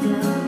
down.